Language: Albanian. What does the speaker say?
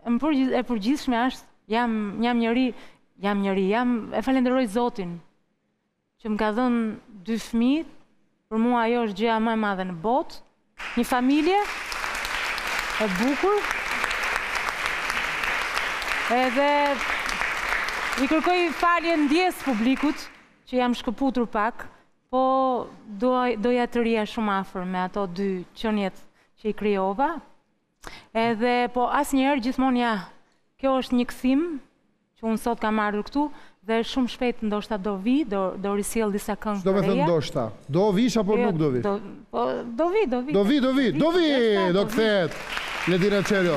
E përgjithshme është, jam jam njeri, jam njeri, jam e falenderoj Zotin që më ka dhënë dy fëmijë. Për mua ajo është gjëja më e madhe në botë. Një familje e bukur. Edhe i kërkoj falje ndjesë publikut që jam shkëputur pak, po doja të rrija shumë afër me ato dy qeniet që i krijova, Edhe po asnjëherë gjithmonë ja. Kjo është një kthim që unë sot kam ardhur këtu dhe shumë shpejt ndoshta do vij, do do risjell disa këngë të reja. Ç'do me thënë ndoshta. Do vish apo jo, nuk do vish? Po do vij, do vij. Do vijë, do vijë, do vijë, do kthehet. Ledina Çelo.